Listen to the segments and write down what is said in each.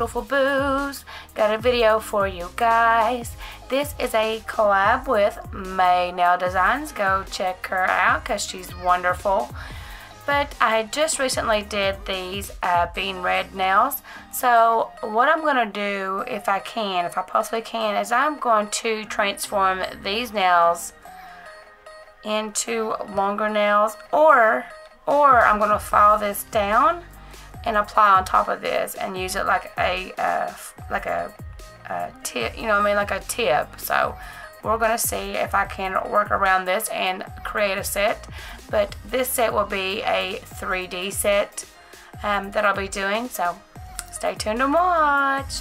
Beautiful boos. Got a video for you guys. This is a collab with May Nail Designs. Go check her out because she's wonderful. But I just recently did these uh, bean red nails. So what I'm going to do, if I can, if I possibly can, is I'm going to transform these nails into longer nails or or I'm going to file this down and apply on top of this and use it like a uh, like a, a tip you know I mean like a tip. So we're gonna see if I can work around this and create a set but this set will be a 3d set um, that I'll be doing. So stay tuned and watch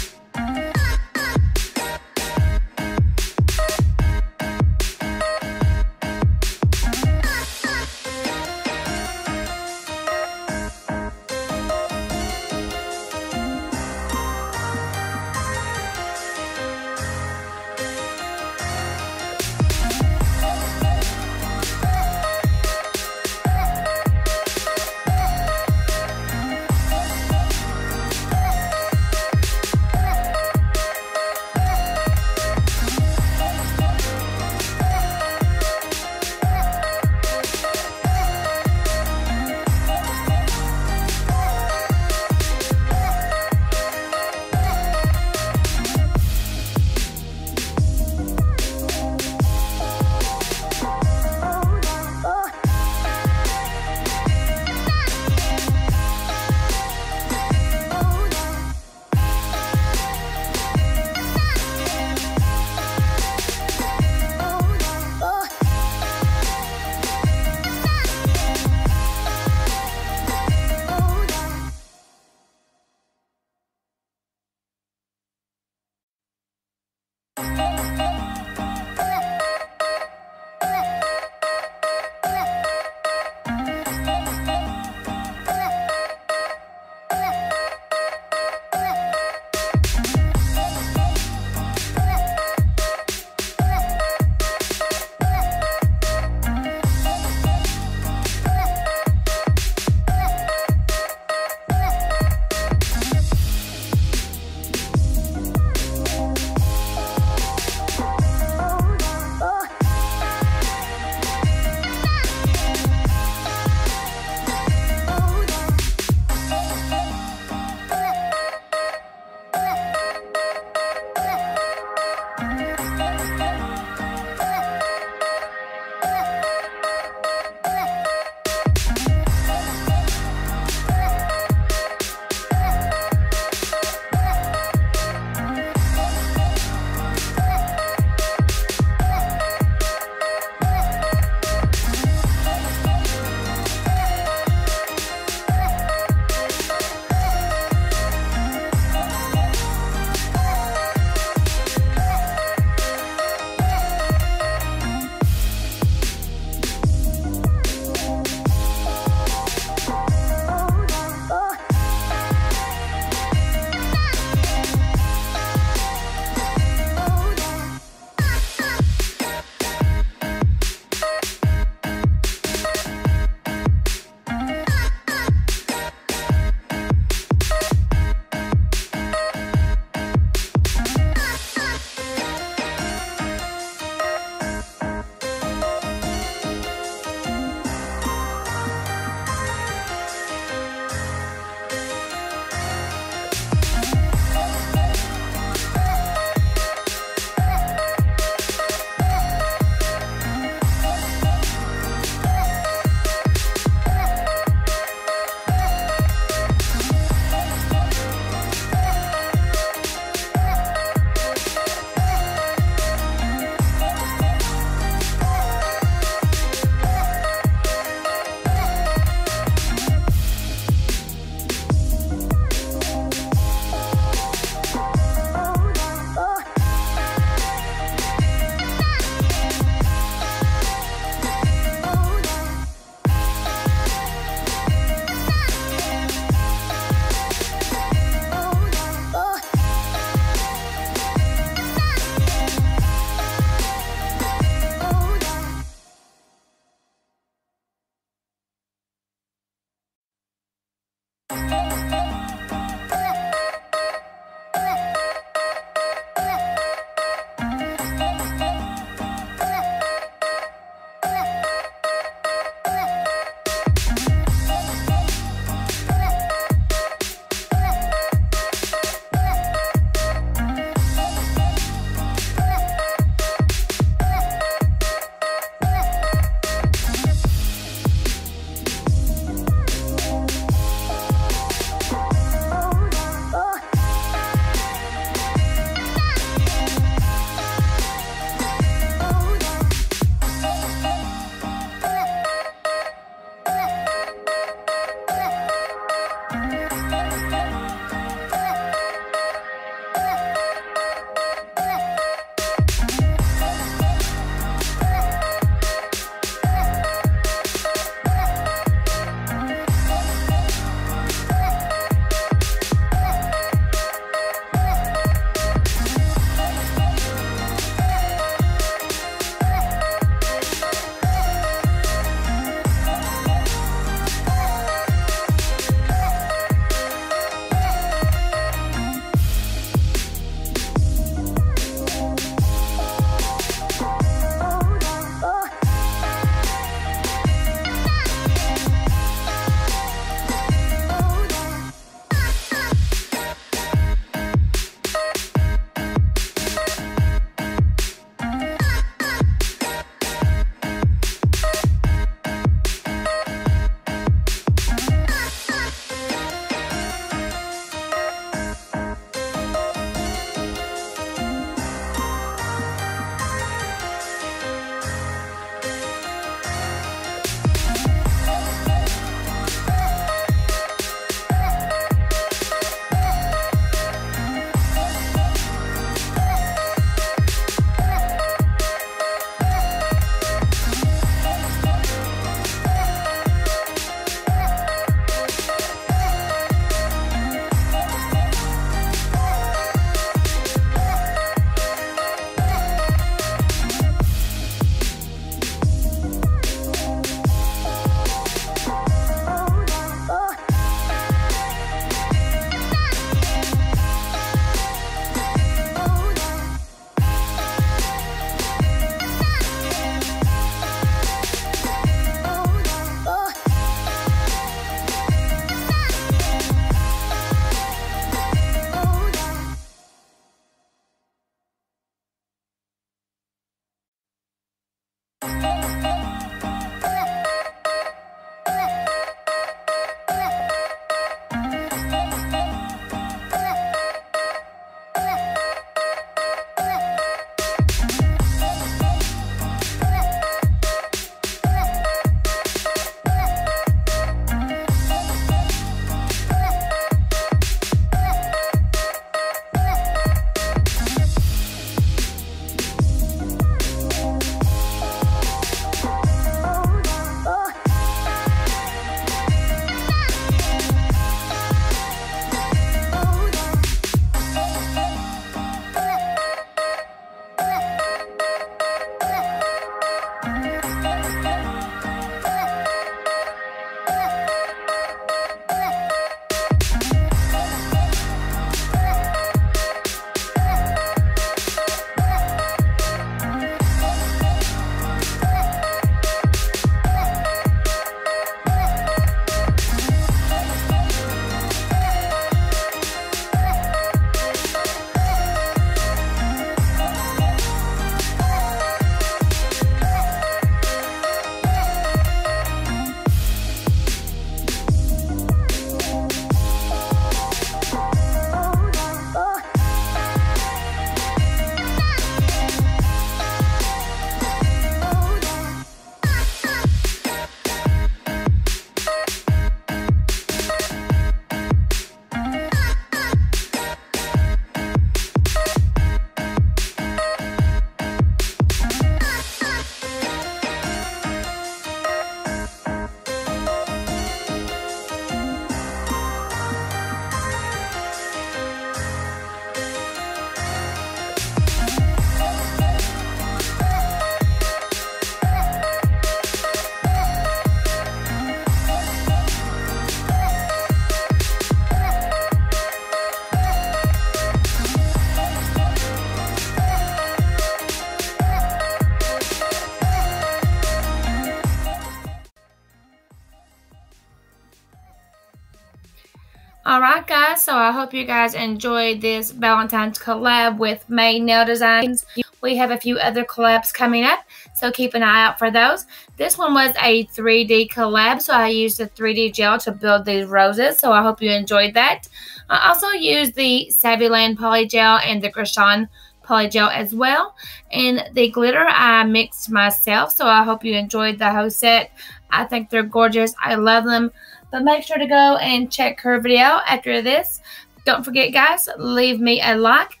so I hope you guys enjoyed this Valentine's collab with May Nail Designs. We have a few other collabs coming up, so keep an eye out for those. This one was a 3D collab, so I used the 3D gel to build these roses, so I hope you enjoyed that. I also used the Saviland Poly Gel and the Gershion Poly Gel as well. And the glitter I mixed myself, so I hope you enjoyed the whole set. I think they're gorgeous. I love them. But make sure to go and check her video after this. Don't forget, guys, leave me a like.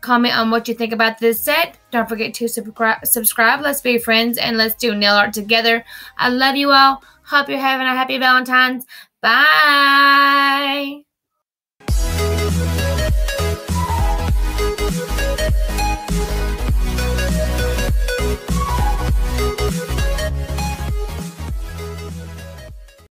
Comment on what you think about this set. Don't forget to subscribe. Let's be friends and let's do nail art together. I love you all. Hope you're having a happy Valentine's. Bye.